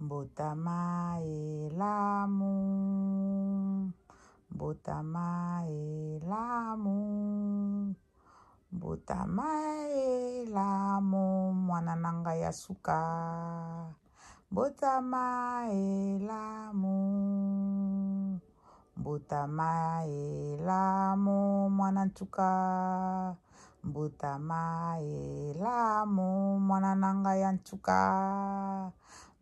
Mbotama elamu. Mbotama elamu. Mbotama elamu. Mwana nanga ya suka. Mbotama elamu. Mbotama elamu. Mwana ntuka. Mbotama elamu. Mwana.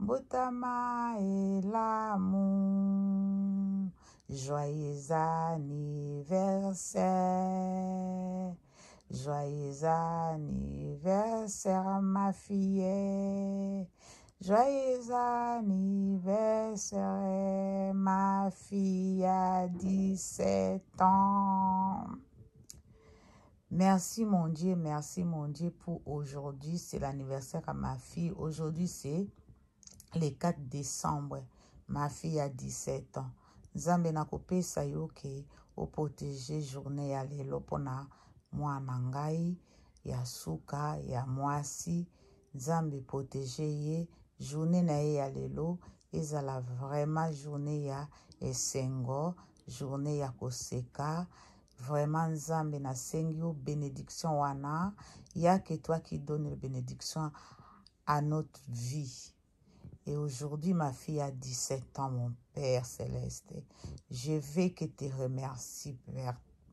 Mbotama elamu. Joyeux anniversaire. Joyeux anniversaire, ma fille. Joyeux anniversaire, ma fille a 17 ans. Merci mon Dieu, merci mon Dieu pour aujourd'hui. C'est l'anniversaire à ma fille. Aujourd'hui, c'est le 4 décembre. Ma fille a 17 ans. Nzambe nakopesa yo ke oprotege journée ya lelo mpona mwana ngai ya suka ya mwasi nzambe protege ye journée na ye ya lelo ezala vraiment journée ya esengo journée ya koseka vraiment nzambe nasengi yo bénédiction wana yake toi qui donne bénédiction à notre vie Et aujourd'hui, ma fille a 17 ans, mon Père céleste. Je vais que te remercier,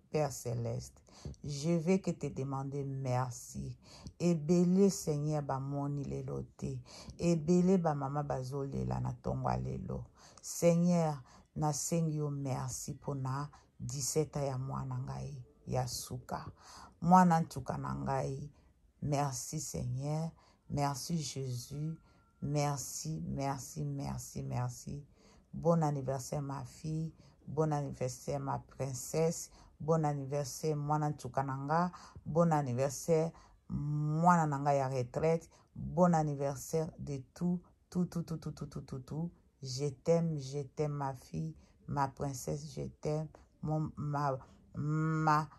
Père, céleste. Je vais que te demander merci. ebele seigneur bamoni lelo te ebele bamama bazolela na ntongo ya lelo seigneur nasengi yo merci mpona 17 ya mwana ngai ya suka mwana ntuka na ngai merci seigneur merci jésus Merci, merci, merci, merci. Bon anniversaire ma fille, bon anniversaire ma princesse, bon anniversaire mwana Tchukananga, bon anniversaire mwana nanga ya retraite, bon anniversaire de tout, tout, tout, tout, tout, tout, tout, tout, tout. Je t'aime, je t'aime ma fille, ma princesse, je t'aime, ma, ma,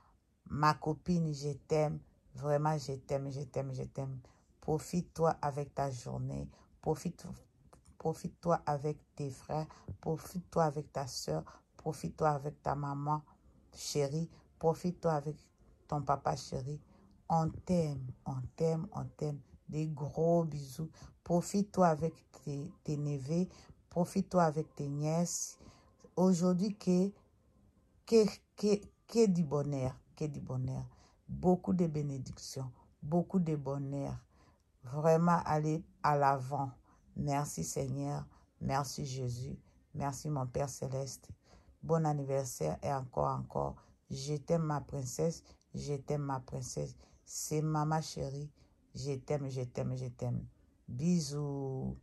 ma copine, je t'aime, vraiment je t'aime, je t'aime, je t'aime. Profite-toi avec ta journée. Profite, profite-toi avec tes frères. Profite-toi avec ta soeur. Profite-toi avec ta maman chérie. Profite-toi avec ton papa chéri. On t'aime, on t'aime, on t'aime. Des gros bisous. Profite-toi avec tes, tes neveux. Profite-toi avec tes nièces. Aujourd'hui, que, que, que, que du bonheur, que du bonheur. Beaucoup de bénédictions, beaucoup de bonheur vraiment aller à l'avant. Merci Seigneur, merci Jésus, merci mon Père céleste. Bon anniversaire et encore, encore. Je t'aime ma princesse, je t'aime ma princesse. C'est maman chérie, je t'aime, je t'aime, je t'aime. Bisous.